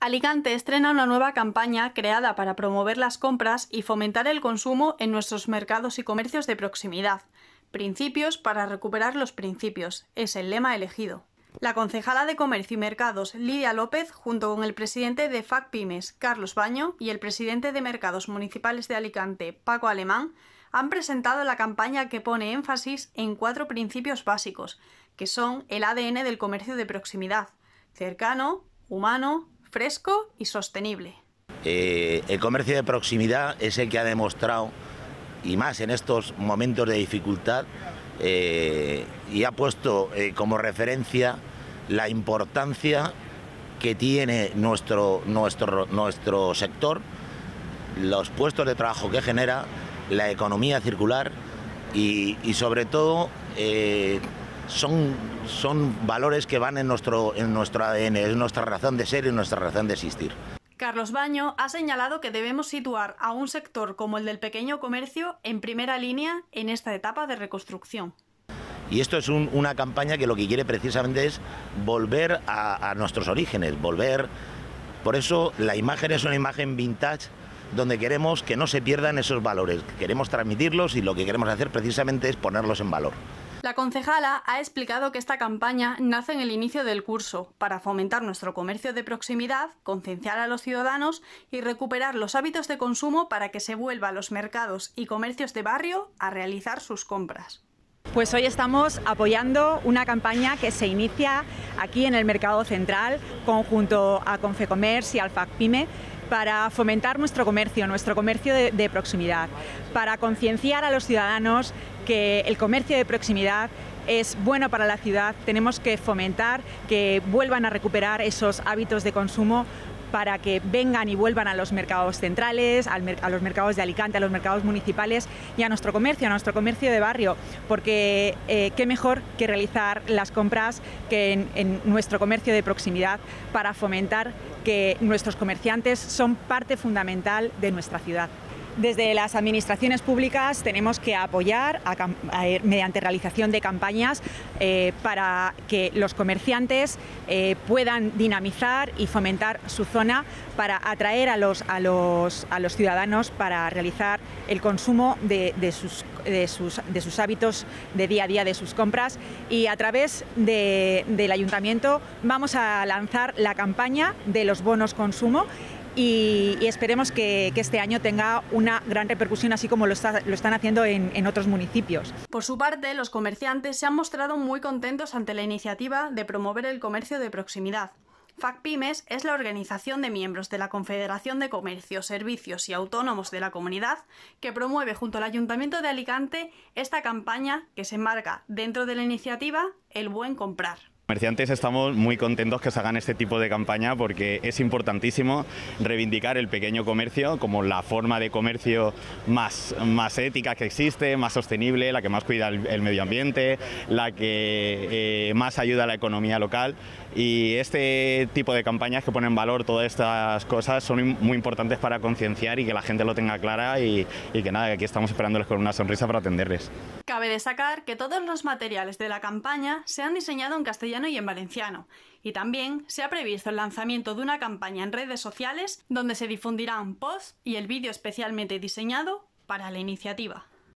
Alicante estrena una nueva campaña creada para promover las compras y fomentar el consumo en nuestros mercados y comercios de proximidad. Principios para recuperar los principios es el lema elegido. La concejala de Comercio y Mercados, Lidia López, junto con el presidente de FACPIMES, Carlos Baño, y el presidente de Mercados Municipales de Alicante, Paco Alemán, han presentado la campaña que pone énfasis en cuatro principios básicos, que son el ADN del comercio de proximidad, cercano, humano, fresco y sostenible. Eh, el comercio de proximidad es el que ha demostrado, y más en estos momentos de dificultad, eh, y ha puesto eh, como referencia la importancia que tiene nuestro, nuestro, nuestro sector, los puestos de trabajo que genera, la economía circular y, sobre todo son, son valores que van en nuestro, en nuestro ADN, es nuestra razón de ser y nuestra razón de existir. Carlos Baño ha señalado que debemos situar a un sector como el del pequeño comercio en primera línea en esta etapa de reconstrucción. Y esto es una campaña que lo que quiere precisamente es volver a, a nuestros orígenes, volver... Por eso la imagen es una imagen vintage donde queremos que no se pierdan esos valores, queremos transmitirlos y lo que queremos hacer precisamente es ponerlos en valor. La concejala ha explicado que esta campaña nace en el inicio del curso para fomentar nuestro comercio de proximidad, concienciar a los ciudadanos y recuperar los hábitos de consumo para que se vuelva a los mercados y comercios de barrio a realizar sus compras. Pues hoy estamos apoyando una campaña que se inicia aquí en el Mercado Central conjunto a Confecomerce y al FACPIME para fomentar nuestro comercio, nuestro comercio de, proximidad, para concienciar a los ciudadanos que el comercio de proximidad es bueno para la ciudad, tenemos que fomentar que vuelvan a recuperar esos hábitos de consumo para que vengan y vuelvan a los mercados centrales, a los mercados de Alicante, a los mercados municipales y a nuestro comercio, a nuestro comercio de barrio, porque eh, qué mejor que realizar las compras que en, en nuestro comercio de proximidad para fomentar que nuestros comerciantes son parte fundamental de nuestra ciudad. Desde las administraciones públicas tenemos que apoyar mediante realización de campañas eh, para que los comerciantes eh, puedan dinamizar y fomentar su zona para atraer a los, a a ciudadanos para realizar el consumo de, sus, hábitos de día a día, de sus compras. Y a través del ayuntamiento vamos a lanzar la campaña de los bonos consumo y, esperemos que, este año tenga una gran repercusión, así como lo, están haciendo en, otros municipios. Por su parte, los comerciantes se han mostrado muy contentos ante la iniciativa de promover el comercio de proximidad. FACPIMES es la organización de miembros de la Confederación de Comercio, Servicios y Autónomos de la Comunidad que promueve junto al Ayuntamiento de Alicante esta campaña que se enmarca dentro de la iniciativa El Buen Comprar comerciantes estamos muy contentos que se hagan este tipo de campaña porque es importantísimo reivindicar el pequeño comercio como la forma de comercio más, más ética que existe, más sostenible, la que más cuida el, medio ambiente, la que eh, más ayuda a la economía local y este tipo de campañas que ponen en valor todas estas cosas son muy importantes para concienciar y que la gente lo tenga clara y, y que nada, aquí estamos esperándoles con una sonrisa para atenderles. Cabe destacar que todos los materiales de la campaña se han diseñado en y en valenciano, y también se ha previsto el lanzamiento de una campaña en redes sociales donde se difundirán posts y el vídeo especialmente diseñado para la iniciativa.